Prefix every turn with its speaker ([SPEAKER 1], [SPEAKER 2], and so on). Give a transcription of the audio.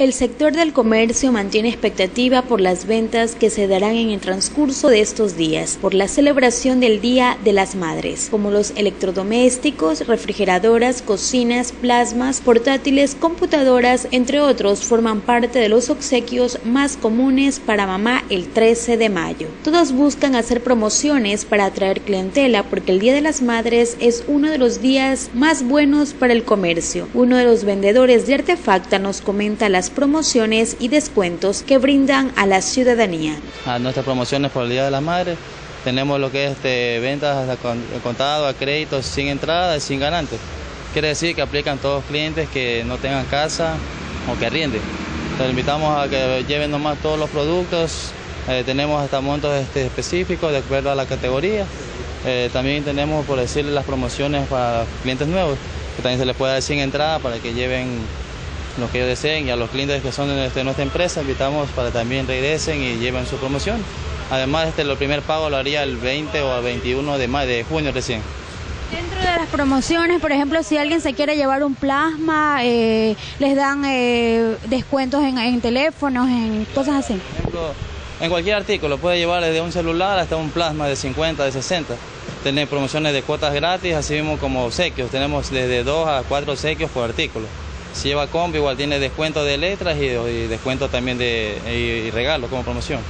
[SPEAKER 1] El sector del comercio mantiene expectativa por las ventas que se darán en el transcurso de estos días, por la celebración del Día de las Madres, como los electrodomésticos, refrigeradoras, cocinas, plasmas, portátiles, computadoras, entre otros, forman parte de los obsequios más comunes para mamá el 13 de mayo. Todos buscan hacer promociones para atraer clientela porque el Día de las Madres es uno de los días más buenos para el comercio. Uno de los vendedores de Artefacta nos comenta las promociones y descuentos que brindan a la ciudadanía.
[SPEAKER 2] A nuestras promociones por el Día de la Madre tenemos lo que es este, ventas a contado, a crédito, sin entrada y sin ganante. Quiere decir que aplican todos los clientes que no tengan casa o que arrienden. Entonces invitamos a que lleven nomás todos los productos, eh, tenemos hasta montos este, específicos de acuerdo a la categoría. Eh, también tenemos, por decirle, las promociones para clientes nuevos, que también se les puede dar sin entrada para que lleven lo que ellos deseen y a los clientes que son de nuestra empresa invitamos para también regresen y lleven su promoción. Además, este, el primer pago lo haría el 20 o el 21 de, mayo, de junio recién.
[SPEAKER 1] Dentro de las promociones, por ejemplo, si alguien se quiere llevar un plasma, eh, les dan eh, descuentos en, teléfonos, en cosas así.
[SPEAKER 2] Por ejemplo, en cualquier artículo, puede llevar desde un celular hasta un plasma de 50, de 60. Tenemos promociones de cuotas gratis, así mismo como obsequios. Tenemos desde 2 a 4 obsequios por artículo. Si lleva combi igual tiene descuento de letras y, descuento también de y regalo como promoción.